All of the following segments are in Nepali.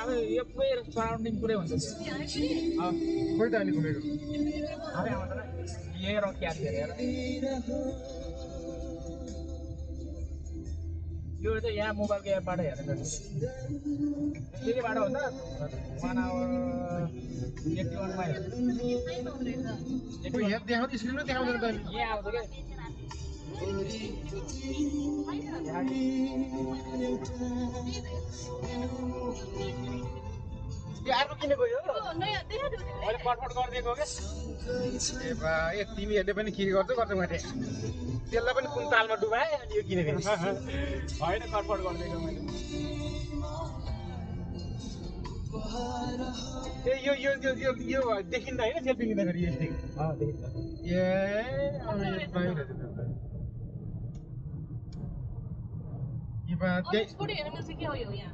आफै आफै एकै सराउन्डिङ पुरै हुन्छ। खोइ त अनि घुमेको। यही र क्या थियो हेर यो चाहिँ यहाँ मोबाइलको एपबाट हेरेको के केबाट हुन्छ वान आवर एट्टी खोइ यहाँ देखाउँदै स्क्रिनमा देखाउँदैन त अनि यहाँ आउँछ क्या यो अर्को किनेको यो मैले कटफट गरिदिएको हो क्या ए बा ए तिमीहरूले पनि के गर्छौ गर्छौ माथि त्यसलाई पनि कुन तालमा डुबाए अनि यो किनेको। होइन कटफट गरिदिएको मैले ए यो यो यो यो देखिँदा होइन सेल्फी लिँदाखेरि ए अरू त्यही स्कुटी हेर्नु मिल्छ के हो यो यहाँ।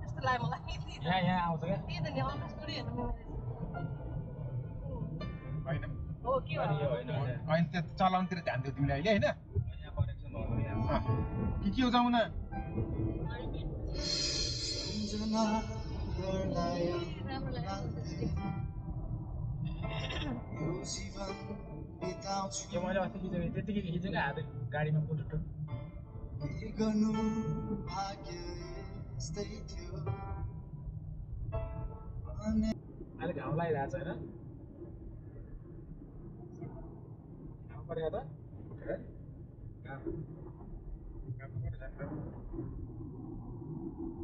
त्यस्तो लाग्यो मलाई यहाँ यहाँ आउँछ क्या त्यही त नि हेर्नु होइन हो के हो होइन त्यो चलाउनुतिर ध्यान दियो तिमीले अहिले होइन। के के हो जाउँ न मैले अस्ति खिचेको त्यतिकै खिचेको हात गाडीमा पुटुटु अहिले घाउ लागिरहेको छ होइन? घाउ परेको त?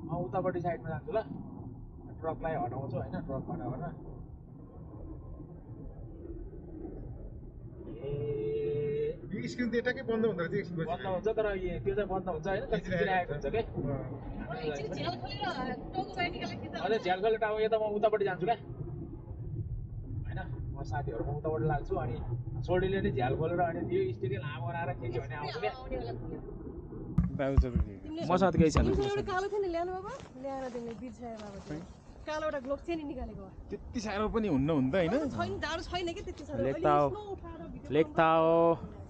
म उतापट्टि साइडमा जान्छु ल। ट्रकलाई हटाउँछु होइन ट्रक हटाएर। ए। यो स्क्रिन त यताकै बन्द हुँदो रहेछ एकछिन बन्द हुन्छ तर यो त्यो चाहिँ बन्द हुन्छ होइन? खिचिरहेको हुन्छ क्या अझै झ्यालखोले टाउको यता म उतापट्टि जान्छु क्या? होइन? म साथीहरू उतापट्टि लाग्छु अनि सोल्डीले नै झ्याल खोलेर अनि त्यो स्टिकै लामो बनाएर खिच्यो भने आउँछु क्या? मसँग केही छैन कालो थियो नि ल्याउनु बाबा ल्याएर बाबा ग्लोभ नि निकालेको। त्यति साह्रो पनि हुन्न हुन्न होइन छैन जाडो छैन कि त्यति साह्रो? लेख्ता अहिले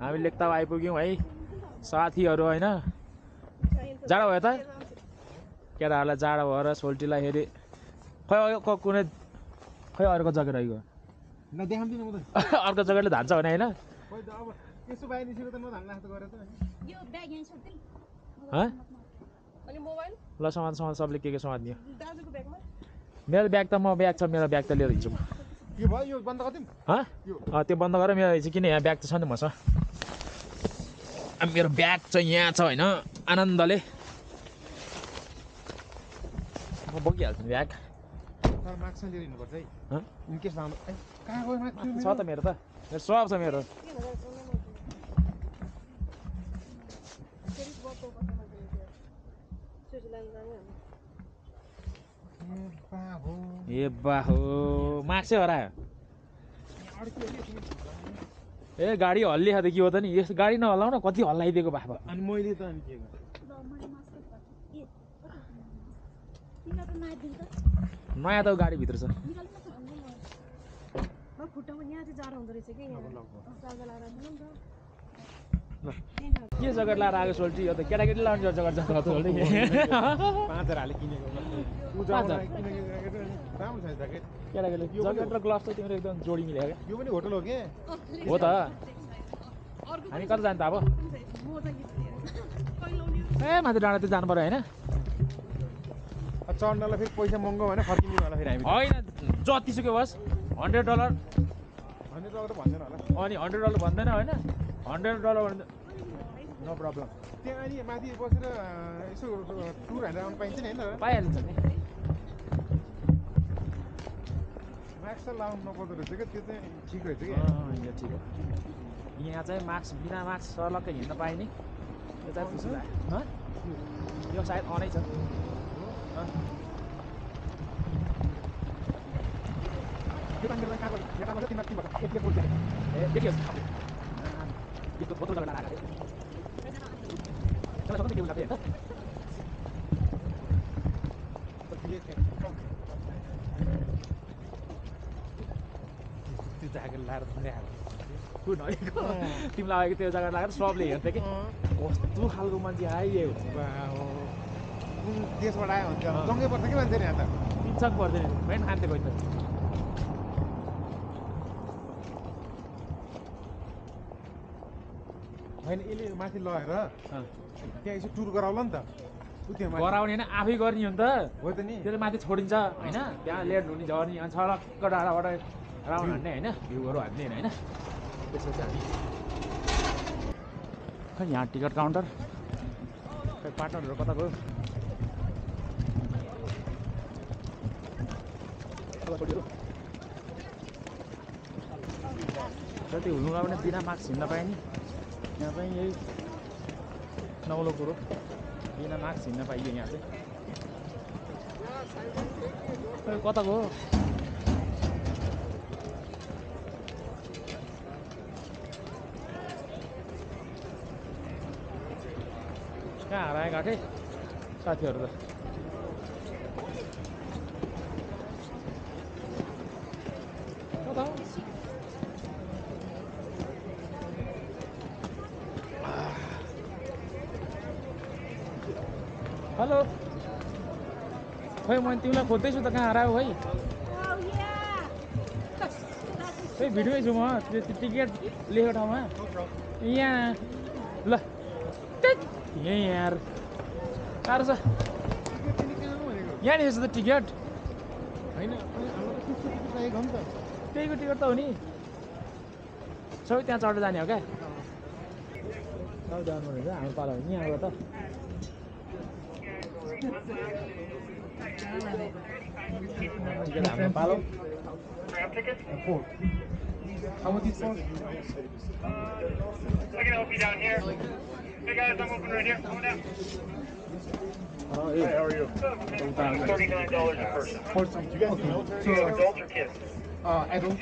हामी लेख्ता आइपुग्यौँ है। साथीहरू होइन। जाडो भयो त? केटाहरूलाई जाडो भएर सोल्टीलाई फेरि खै कुनै खै अर्को जग्गा रहिगयो। ल देखाउँदिनँ म त अर्को जग्गाले धान्छ भने होइन? ल सामान सामान सबले के के सामान दियो? दाजुको ब्यागमा। मेरो ब्याग त म ब्याग छ मेरो ब्याग त लिएर हिँड्छु म। यो भयो यो बन्द गरिदिउँ। हँ यो अँ, त्यो बन्द गरेर मेरो चाहिँ किन यहाँ ब्याग त छ नि मसँग। अब मेरो ब्याग चाहिँ यहाँ छ होइन आनन्दले। म बोकिहाल्छु नि ब्याग। छ त मेरो त। मेरो सब छ मेरो के भन्छ फेरि बर्को कता मान्छे स्विजरल्यान्ड जाने ए भने बा हो ए बा हो मार्क्सै हरायो? ए गाडी हल्लिखा त के हो त नि? यस गाडी नहल्लाउ न कति हल्लाइदिएको बाबा। अनि मैले त अनि के नयाँ त गाडीभित्र छ। खुट्टामा यहाँ चाहिँ जाडो हुँदो रहेछ कि यहाँ चार्जर लगाएर राख्नु नि ल। त के जग्गा लाएर आएको सोल्टी? यो त केटाकेटी लाउने जग्गा जान्छ त सोल्टी केटाकेटी जग्गा र ग्लभ्स त तिम्रो एकदम जोडी मिलेको क्या। यो पनि होटल हो के? हो त। हामी कता जान्छ अब? म त हो? ए माथि डाँडा त जानु पऱ्यो होइन। अब चढ्नलाई फेरि पैसा महँगो भने फर्किनु होला फेरि हामी होइन जतिसुकै होस् हन्ड्रेड डलर भन्ने त अरू भन्दैन होला। अनि हन्ड्रेड डलर भन्दैन होइन। हन्ड्रेड डलर भन्दा नो प्रब्लम त्यहाँ अनि माथि बसेर यसो टुर हानेर आउनु पाइन्छ नि होइन पाइहालिन्छ नि मास्क त लाउनु नपर्दो रहेछ क्या त्यो चाहिँ ठिक रहेछ कि अँ, यो ठिक हो यहाँ चाहिँ मास्क बिना मास्क सर्लक्कै हिँड्न पाइने यो चाहिँ खुसी लाग्यो हँ? यो सायद अनै छ। ए देखियो त्यो लाएर तिमीलाई त्यो जग्गा लगाएर सबले हेर्थ्यो कि कस्तो खालको मान्छे आइयो देशबाट आयो भने जङ्गै पर्थ्यो कि मान्छे यहाँ त पिचक पर्थ्यो नि मेन खान्थ्यो कोही त होइन यसले माथि लगेर। त्यहाँ यसो टुर गराउला नि त। गराउने होइन आफै गर्ने हो नि त। हो त नि। त्यसले माथि छोडिन्छ होइन? त्यहाँ लेट हुने झर्ने अनि छलक्क डाँडाबाट राउन्ड हान्ने होइन? भ्यूहरू हान्ने होइन? त्यसपछि हामी खै यहाँ टिकट काउन्टर? खै पार्टनरहरू कता गयो? जति हुनुमा पनि बिना मास्क हिँड्न पाएँ नि। यहाँ चाहिँ यही नौलो कुरो। बिना मास्क हिँड्न पाइयो यहाँ चाहिँ। खै कता गयो कहाँ हरायो गएकै साथीहरू त। कता हो? हेलो खोइ मैले तिमीलाई खोज्दैछु त कहाँ हरायो है खोइ भिडियो छु म त्यो टिकट लेखेको ठाउँमा यहाँ ल यहीँ यार। साह्रो छ यहाँनिर छ त टिकट। होइन त्यहीको टिकट त हो नि सबै त्यहाँ चढेर जाने हो क्या? सबै जानु हाम्रो पालो यहाँबाट different bottle? Grab tickets? Four. How much is four? Uh, I can help you down here. Hey guys, I'm open right here. Come on down. How? Hey, how are you? $39 a person. Do you guys okay. military? So, adults or kids? Uh, adults.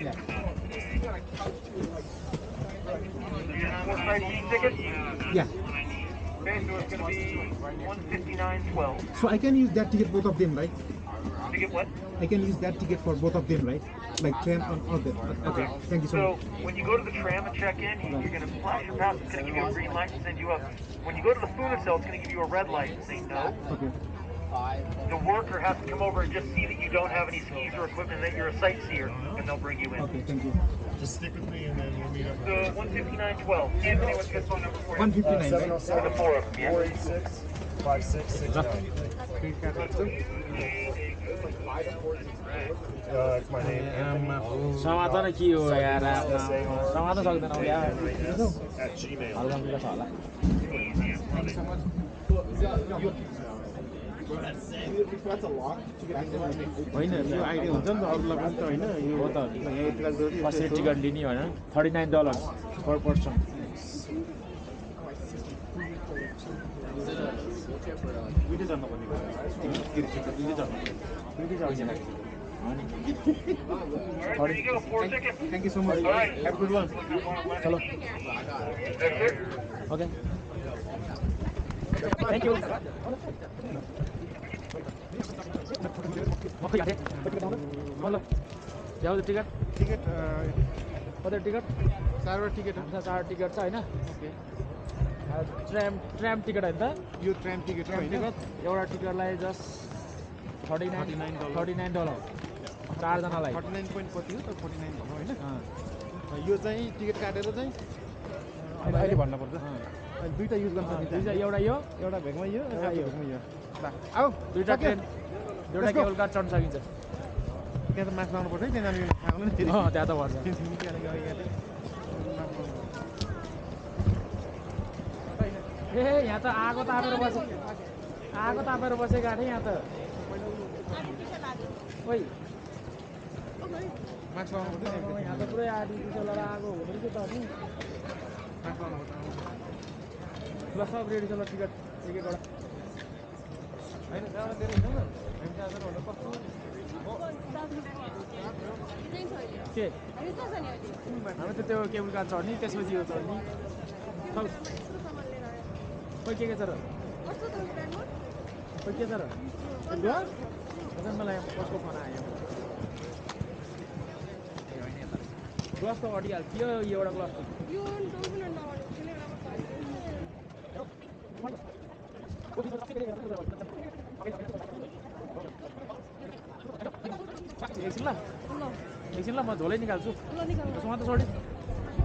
Yeah. Yeah. Okay, so it's going to be 159.12. So I can use that to get both of them, right? Ticket what? I can use that ticket for both of them, right? Like train and all that. Okay. Thank you so So much. when you go to the tram and check in, you're gonna flash your pass. It's gonna give you a green light and send you up. When you go to the food cell, it's gonna give you a red light and say no. Okay. The worker has to come over and just see that you don't have any skis or equipment, that you're a sightseer, and they'll bring you in. Okay. Thank you. Just stick with me and then we'll meet up. So one fifty-nine twelve. Anthony, what's a good phone number for you? One fifty nine, right? For the four of them, yeah. 486 5669. Uh, समात्न के हो यार समात्न सक्दैनौ यार. हल्का छ होला होइन यो आइडिया हुन्छ नि त अरूलाई पनि त होइन यो त कसरी टिकट लिने भनेर thirty nine dollar per person दुइटै जानु पर्ने दुइटै जानु All right, there you go, four tickets. Thank you so much All right. Have good one चलो That's it. Okay thank you ल ल्याउ त टिकट टिकट कति टिकट चारवटा टिकट हो हामीसँग चार टिकट छ होइन ट्राम ट्राम टिकट होइन त यो ट्रेन टिकट हो ट्राम होइन टिकट एउटा टिकटलाई just thirty nine thirty nine dollar चारजनालाई। फोर्टी नाइन पोइन्ट कति हो त फोर्टी नाइन भनौँ होइन। यो चाहिँ टिकट काटेर चाहिँ अहिले भन्नुपर्छ दुइटा युज गर्न अँ, सकिन्छ दुईवटा एउटा यो। एउटा भेगमा यो एउटा यो। भेगमा यो। ल। आऊ दुईवटा? ट्रेन एउटा Let's go. केबल कार चढ्न सकिन्छ। त्यहाँ त मास्क लाउनु पर्छ है त्यहाँ जानु अँ त्यहाँ त पर्छ। ए यहाँ त आगो तापेर बसे। आगो तापेर बसेको अरे यहाँ त। ओइ। मास्क लाउनु पर्छ नि यहाँ त पुरै आर्टिफिसियल आगो हुँदो रहेछ त अनि मास्क ल सब रेडी छ ल टिकट एक एकवटा होइन धेरै न हामी कस्तो के? हामी त त्यो केबल कार चढ्ने त्यसपछि यो चढ्ने। खोइ के के छ र? खोइ के छ र? मलाई कसको फोन आयो ग्लास त अटिहाल्छ यो एउटा ग्लास एकछिन ल एकछिन ल म झोलै निकाल्छु त्यसमा त छोडी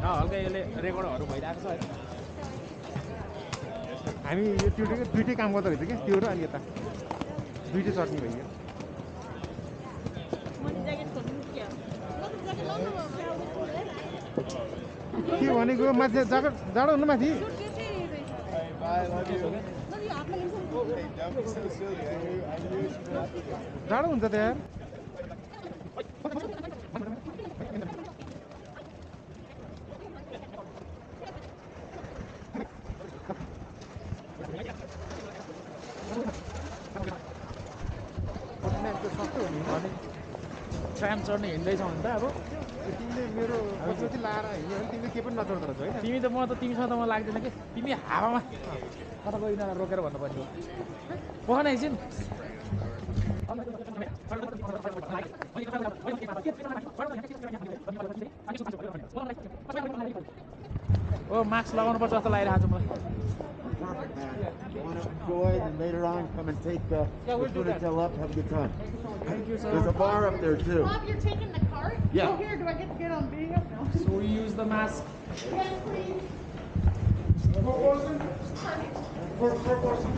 हल्का यसले रेकर्डहरू भइरहेको छ होइन हामी यो त्यो दुइटै काम गर्दो रहेछ क्या त्यो र अनि यता दुइटै चट्नी भइयो मैले ज्याकेट खोल्नु क्या ल त ज्याकेट लाउनु भनेको माथि जाडो जाडो हुनु माथि। जाडो हुन्छ त यार। अनि ट्राम चढ्ने हिँड्दैछ भने त अब तिमीले मेरो जति लाएर हिँड्यो भने तिमीले के पनि नचढ्दो रहेछ होइन? तिमी त म त तिमीसँग त म लाग्दैन कि? तिमी हावामा कता गइकन रोकेर भन्नुपर्ने हो पख न एकछिन। ओ मास्क लगाउनु पर्छ जस्तो लागिरहेको छ मलाई। perfect, man. You want to enjoy, later on, come and take yeah, we'll the Funitel up. Have a good time. Thank you. There's a bar up there, too. Bob, you're taking the cart? Yeah. Oh, here, do I get to get on? So we use the mask. Yes, please. Four person? Perfect. Four, four person?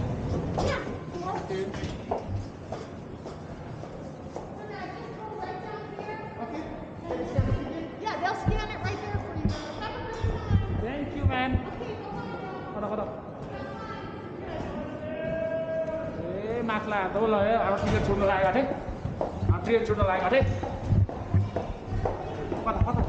Yeah, four. Okay. Yeah, they'll scan it right there for you. Thank you, man. Okay, hold on. Hold on, hold on. Mask लगाएर त टिकट छुट्नु लागेको थिएँ ट्रेन लागेको थिएँ कता कता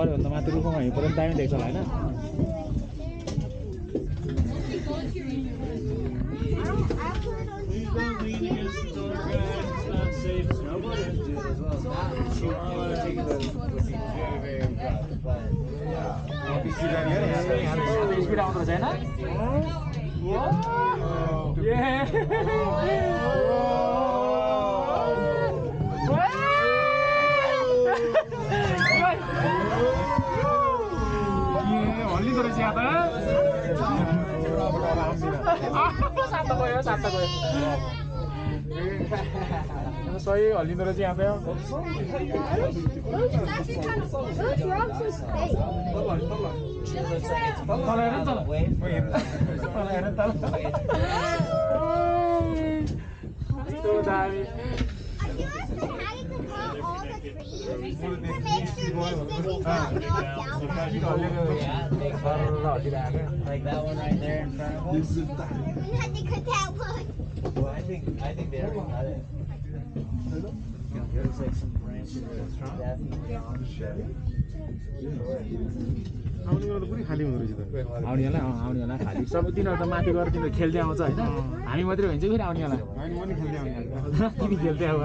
पऱ्यो भने त माथि रुखमा हिउँ पऱ्यो भने दामी देख्छ होला होइन? स्पिड आउँदो रहेछ होइन? रहेछ यहाँ त सात गयो सात गयो सही हल्लिँदो रहेछ यहाँ त आउने बेला त पुरै खाली। सबै तिनीहरू त माथि गएर तिनीहरू खेल्दै आउँछ होइन? हामी मात्रै हुन्छ फेरि आउनेहरूलाई होइन म नि खेल्दै आउने खेल्दै अब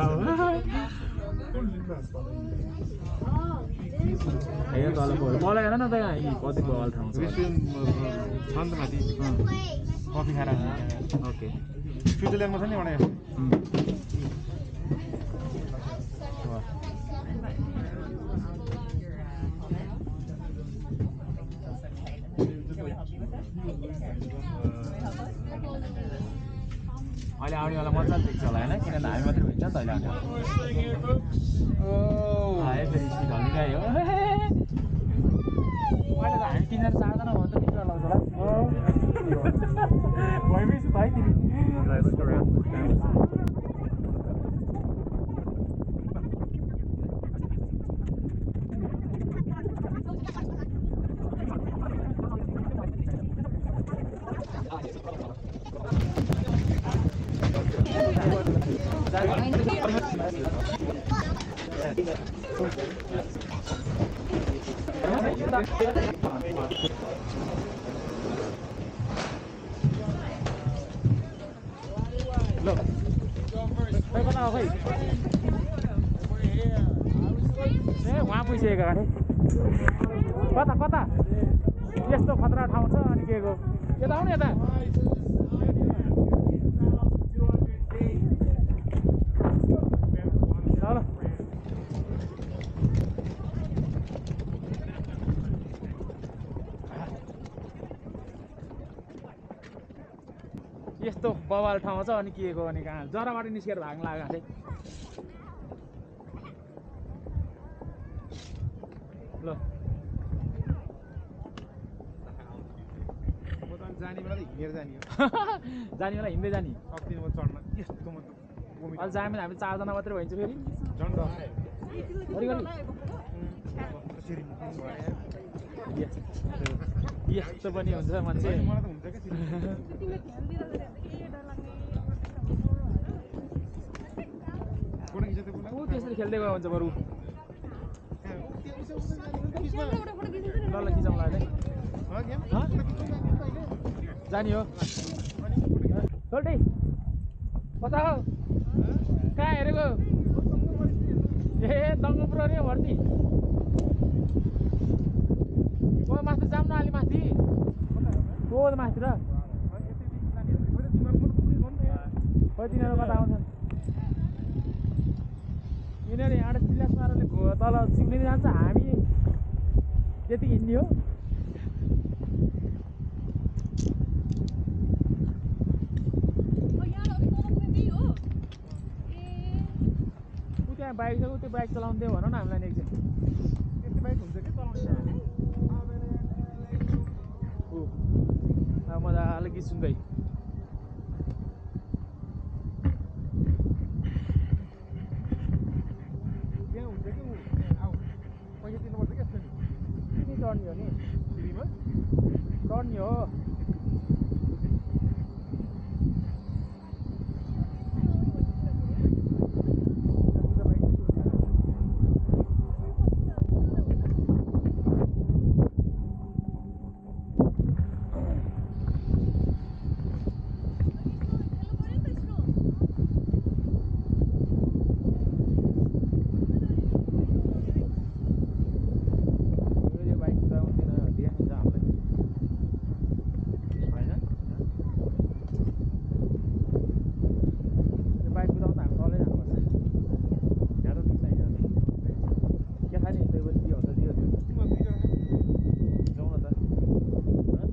हेर तल पऱ्यो मलाई हेर न त यहाँ यी कति बल ठाउँ छ नि त माथि कफी खाएर ओके। स्विजरल्यान्डमा छ नि एउटा अहिले आउनेवाला मजाले देख्छ होला होइन किनभने हामी मात्रै हुन्छ नि त अहिले आउने फेरि स्पिड हल्ली गयो अहिले त हामी तिनीहरू चारजना भयो त किन लाउँछ होला भइमै छु है तिमी ल खै कता हो खै ए उहाँ पुगिसकेको अरे कता कता यस्तो खतरा ठाउँ छ अनि के को यता आउनु यता ल यस्तो बवाल ठाउँ छ अनि के को अनि कहाँ? जराबाट निस्केर भाग्न लागेको थिएँ ल। जाने बेला हिँडेर जाने हो। जाने बेला हिँड्दै जाने। सक्दिनँ म चढ्न। यस्तो म अहिले जाने हामी चारजना मात्रै भइन्छ फेरि। यस्तो पनि हुन्छ मान्छे मलाई त हुन्छ क्या तिमीले ध्यान दिएर के डर लाग्ने फोटो खिच्छ त्यो ऊ त्यसरी खेल्दै गयो हुन्छ बरु ल ल खिचाउँला अहिले जाने हो सोल्टी कता हो कहाँ हेरेको ए दङ्गपुर अरे भर्ती ओ माथि जाऊँ न अलि माथि ओ माथि र खोइ तिनीहरू कता आउँछन् यिनीहरू यहाँबाट चिल्लास मारले घो- तल चिम्लिँदै जान्छ हामी त्यति हिँड्ने हो। त्यहाँ बाइक छ त्यो बाइक चलाउनु दियो भन न हामीलाई नि एकछिन। त्यस्तै बाइक हुन्छ कि चलाउने मजाले गीत सुन्दै त्यहाँ हुन्छ कि ऊ आऊ पैसा दिनुपर्छ क्या यस्तो नि के चढ्ने हो नि फ्रीमा चढ्ने हो यो बाइक कुदाउँदैन दिइहाल्छ हामीलाई होइन यो बाइक कुदाउँदा हामी तलै जानुपर्छ यहाँ त ठिक छैन के खाने त्यही पनि दियो भने त दियो दियो तिमीहरू दुईजना जाउँ न त हँ?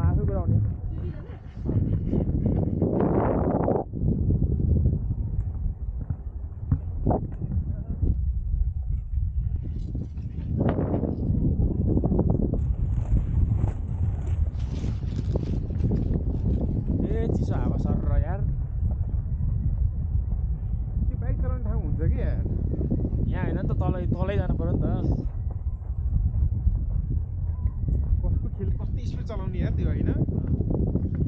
आफै कुदाउने ए चिसो हावा सर यार त्यो बाइक चलाउने ठाउँ हुन्छ कि यार यहाँ होइन नि त तलै तलै जानु पऱ्यो नि त कस्तो खेल कस्तो स्पिड चलाउने यार त्यो होइन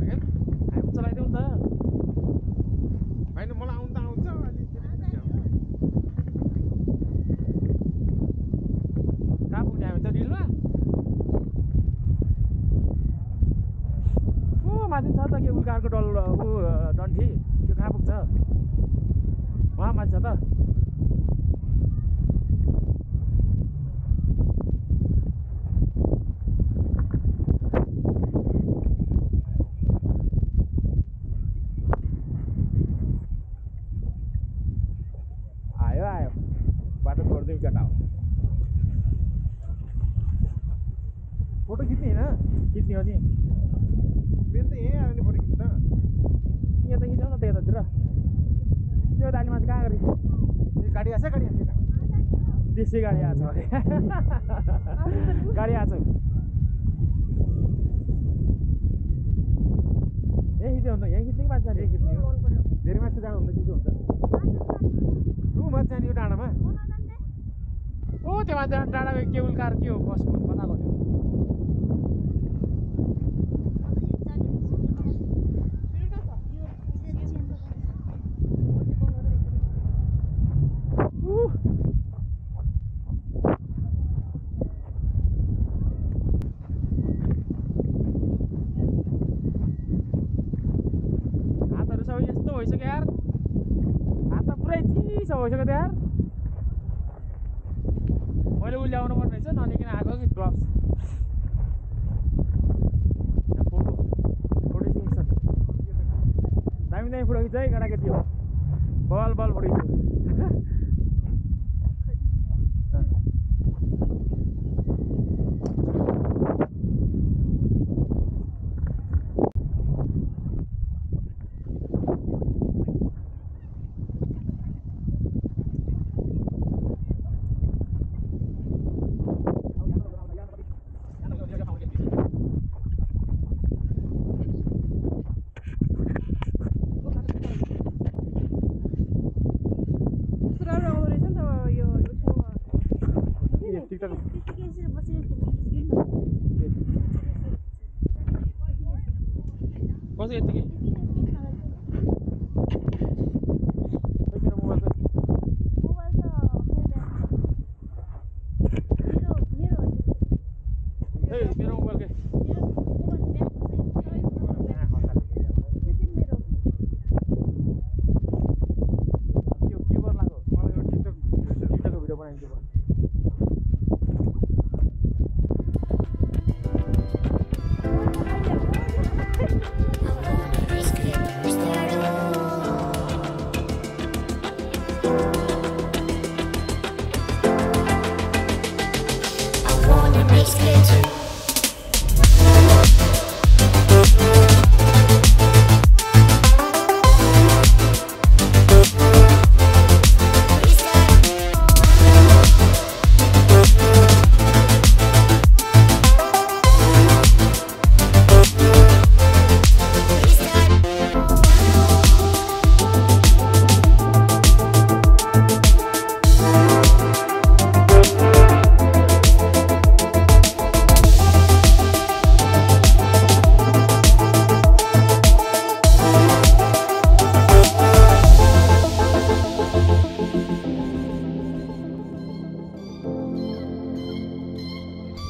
होइन? हामी नि त होइन मलाई आउनु त आउँछ अलिकति कहाँ पुग्ने हामी त डिलमा ऊ माथि छ त केबुल कारको डल ऊ डन्ठी त्यो कहाँ पुग्छ उहाँ माथि छ त आयो आयो बाटो छोडिदिउँ केटा हो फोटो खिच्ने होइन खिच्ने हो नि मेन त यहीँ आयो नि फोटो खिच्न यहाँ त खिचाउँ न त यतातिर यो दाली माथि कहाँ गरी ए गाडी आछ गाडी आछ त्यसै गाडी आएको छ अरे गाडी आएको छ। यहीँ खिच्यो त यहीँ खिच्ने कि धेरै माथि जानु हुन्छ चिसो हुन्छ। माथि जाने यो डाँडामा। ओ त्यो टाढाको केबुल कार के हो बस बनाएको थियो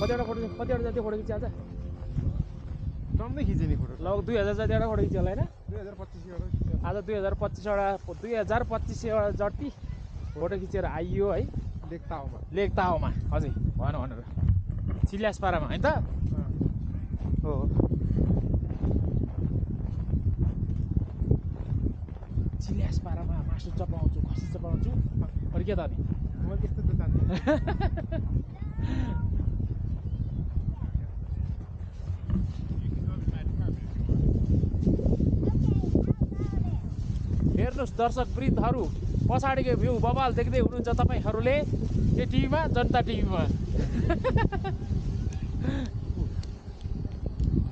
कतिवटा फोटो कतिवटा जति फोटो खिच्छ आज टम्मै खिच्ने नि फोटो लगभग दुई हजार जतिवटा फोटो खिच्यो होला होइन? दुई हजार आज दुई हजार पच्चिसवटा दुई हजार पच्चिसवटा जति फोटो खिचेर आइयो है? लेख्तामा लेक ताओमा हजुर। भन भनेर चिल्यास पारामा होइन त? हो। चिल्यास पारामा मासु चपाउँछु खसी चपाउँछु। अरू के त अनि? म त्यस्तो त जान्दिनँ। हेर्नुहोस् दर्शक वृद्धहरू पछाडिको भ्यू बबाल देख्दै हुनुहुन्छ तपाईँहरूले। यो टिभीमा जनता टिभीमा।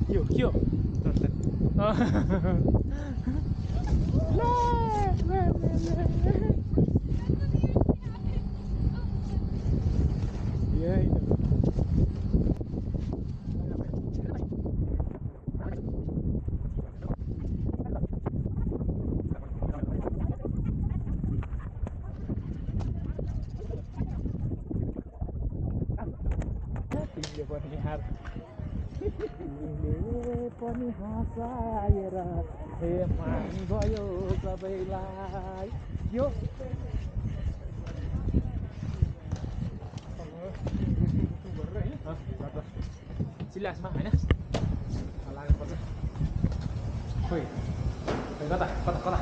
के हो? के हो यही त। पनि हँसाएर हे मान भयो सबैलाई यो सिलासमा होइन लाग्नुपर्छ खोइ खोइ कता कता कता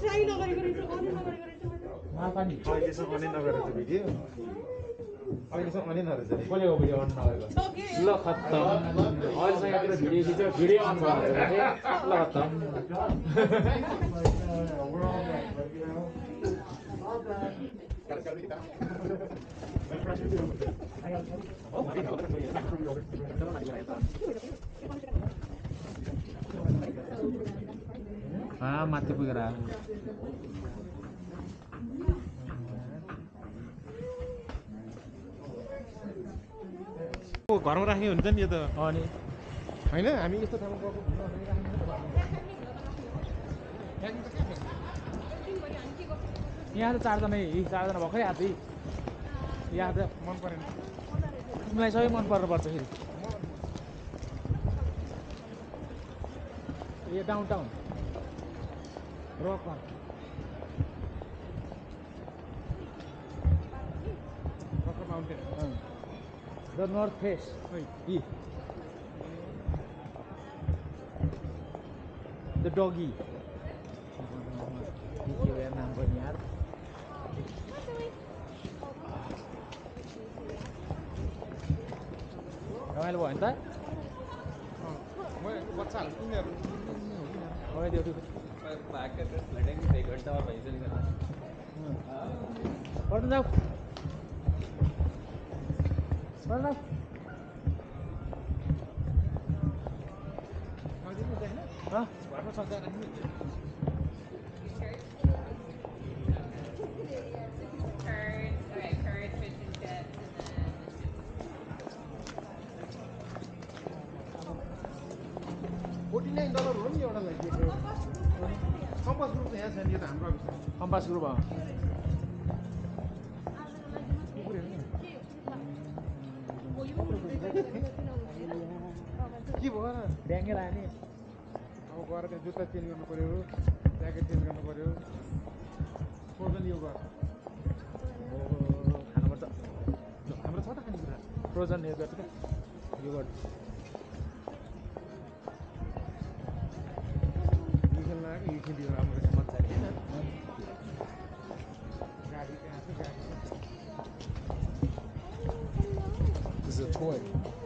ट्राई नगरेको रहेछ अन नगरेको रहेछ महापानी अहिलेसम्म नै नगरेको भिडियो अहिलेसम्म नै नरहेछ नि कसले हो भिडियो अन नगरेको सक्यो ल खत्तम। अहिलेसँग यत्रो भिडियो खिच्यो भिडियो अन गरेर ल खत्तम। Ah, mati pugeर घरमा राख्ने हुन्छ नि यो त। अनि होइन? हामी यस्तो ठाउँमा गएको यहाँ त चारजना चारजना भर्खरै आएको थिएँ यहाँ त मन परेन। तिमीलाई सबै मन पर्नु पर्छ फेरि। ए downtown rock the north face यी द डगी के हो यार नाम पनि यार रमाइलो भयो नि त पढ्नु जाऊ and chips, forty nine dollar हो नि एउटालाई कम्पस ग्रुप त यहाँ छ नि यो त हाम्रो कम्पास ग्रुप के भयो र ब्याङ्कै लाने अब गएर त्यहाँ जुत्ता चेन्ज गर्नु पऱ्यो ज्याकेट चेन्ज गर्नु पऱ्यो फ्रोजन यो गर खानुपर्छ हाम्रो छ त खानेकुरा फ्रोजन यो गर्छ क्या यो गर्छ यो खेल्न आएको यो खेलियो राम्रो रहेछ मजाले होइन गाडी त्यहाँ छ गाडी This is a toy.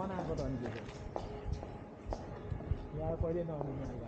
बनाएको त अनि यहाँ कहिले चाहिँ